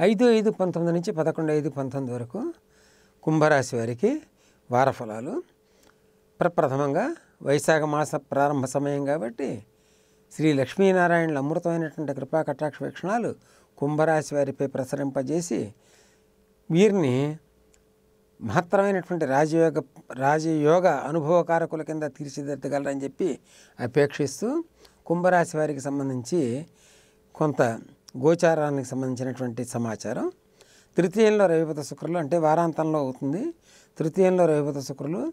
ఐదు ఐదు పంతొమ్మిది నుంచి పదకొండు ఐదు పంతొమ్మిది వరకు కుంభరాశి వారికి వారఫలాలు. ప్రప్రథమంగా వైశాఖ మాస ప్రారంభ సమయం కాబట్టి శ్రీ లక్ష్మీనారాయణుల అమృతమైనటువంటి కృపా కటాక్ష వీక్షణాలు కుంభరాశి వారిపై ప్రసరింపజేసి వీరిని మహత్తరమైనటువంటి రాజయోగ రాజయోగ అనుభవకారకుల కింద తీర్చిదిద్దగలరని చెప్పి అపేక్షిస్తూ కుంభరాశి వారికి సంబంధించి కొంత గోచారానికి సంబంధించినటువంటి సమాచారం. తృతీయంలో రవిపత శుక్రులు అంటే వారాంతంలో అవుతుంది. తృతీయంలో రవిపత శుక్రులు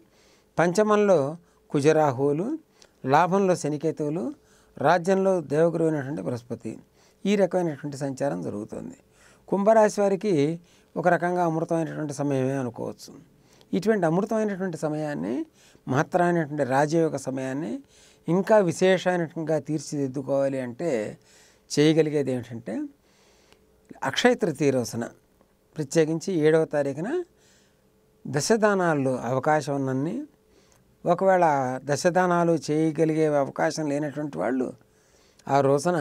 పంచమంలో కుజరాహువులు లాభంలో శనికేతువులు రాజ్యంలో దేవగురు అయినటువంటి బృహస్పతి. ఈ రకమైనటువంటి సంచారం జరుగుతుంది. కుంభరాశి వారికి ఒక రకంగా అమృతమైనటువంటి సమయమే అనుకోవచ్చు. ఇటువంటి అమృతమైనటువంటి సమయాన్ని మహత్తరమైనటువంటి రాజయోగ సమయాన్ని ఇంకా విశేషమైనట్టుగా తీర్చిదిద్దుకోవాలి అంటే చేయగలిగేది ఏమిటంటే అక్షయ తృతీయ రోజున ప్రత్యేకించి ఏడవ తారీఖున దశదానాలు అవకాశం ఉన్నన్ని ఒకవేళ దశదానాలు చేయగలిగే అవకాశం లేనటువంటి వాళ్ళు ఆ రోజున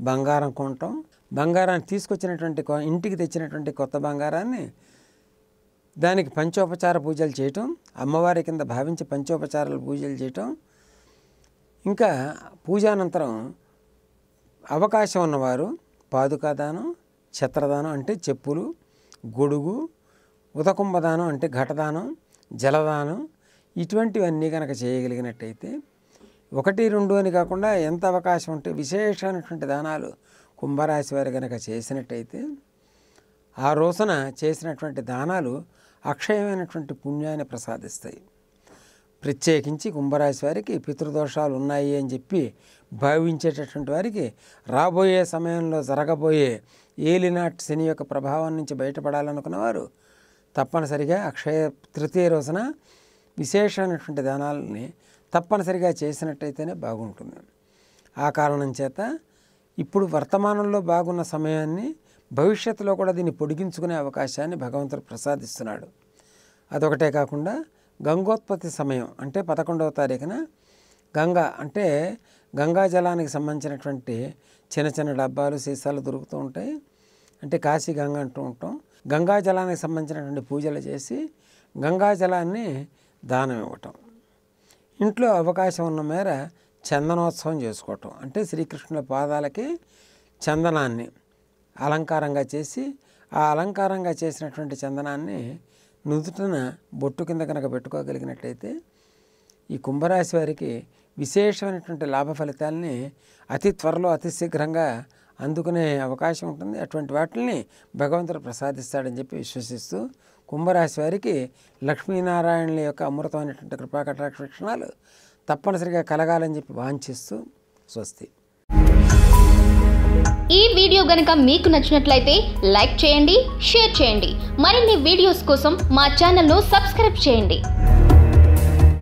బంగారం కొనటం బంగారాన్ని తీసుకొచ్చినటువంటి కొ- ఇంటికి తెచ్చినటువంటి కొత్త బంగారాన్ని దానికి పంచోపచార పూజలు చేయటం అమ్మవారి కింద భావించి పంచోపచారాలు పూజలు చేయటం ఇంకా పూజానంతరం అవకాశం ఉన్నవారు పాదుకాదానం ఛత్రదానం అంటే చెప్పులు గొడుగు ఉదకుంభదానం అంటే ఘటదానం జలదానం ఇటువంటివన్నీ కనుక చేయగలిగినట్టయితే ఒకటి రెండు అని కాకుండా ఎంత అవకాశం ఉంటే విశేషమైనటువంటి దానాలు కుంభరాశి వారు కనుక చేసినట్టయితే ఆ రోజున చేసినటువంటి దానాలు అక్షయమైనటువంటి పుణ్యాన్ని ప్రసాదిస్తాయి. ప్రత్యేకించి కుంభరాశి వారికి పితృదోషాలు ఉన్నాయి అని చెప్పి భావించేటటువంటి వారికి రాబోయే సమయంలో జరగబోయే ఏలినాట్ శని యొక్క ప్రభావం నుంచి బయటపడాలనుకున్న వారు తప్పనిసరిగా అక్షయ తృతీయ రోజున విశేషమైనటువంటి దానాలని తప్పనిసరిగా చేసినట్టయితేనే బాగుంటుంది. ఆ కారణం చేత ఇప్పుడు వర్తమానంలో బాగున్న సమయాన్ని భవిష్యత్తులో కూడా దీన్ని పొడిగించుకునే అవకాశాన్ని భగవంతుడు ప్రసాదిస్తున్నాడు. అదొకటే కాకుండా గంగోత్పత్తి సమయం అంటే పదకొండవ తారీఖున గంగా అంటే గంగా జలానికి సంబంధించినటువంటి చిన్న చిన్న డబ్బాలు సీసాలు దొరుకుతూ ఉంటాయి. అంటే కాశీ గంగ అంటూ ఉంటాం. గంగా జలానికి సంబంధించినటువంటి పూజలు చేసి గంగా జలాన్ని దానం ఇవ్వటం. ఇంట్లో అవకాశం ఉన్న మేర చందనోత్సవం చేసుకోవటం. అంటే శ్రీకృష్ణుల పాదాలకి చందనాన్ని అలంకారంగా చేసి ఆ అలంకారంగా చేసినటువంటి చందనాన్ని నుదుటన బొట్టు కింద కనుక పెట్టుకోగలిగినట్లయితే ఈ కుంభరాశి వారికి విశేషమైనటువంటి లాభ ఫలితాలని అతి త్వరలో అతి శీఘ్రంగా అందుకునే అవకాశం ఉంటుంది. అటువంటి వాటిని భగవంతుడు ప్రసాదిస్తాడని చెప్పి విశ్వసిస్తూ కుంభరాశి వారికి లక్ష్మీనారాయణుల యొక్క అమృతమైనటువంటి కృపా కటాక్ష తప్పనిసరిగా కలగాలని చెప్పి వాంఛిస్తూ స్వస్తి. ఈ వీడియో గనక మీకు నచ్చినట్లయితే లైక్ చేయండి షేర్ చేయండి. మరిన్ని వీడియోస్ కోసం మా ఛానల్ను సబ్స్క్రైబ్ చేయండి.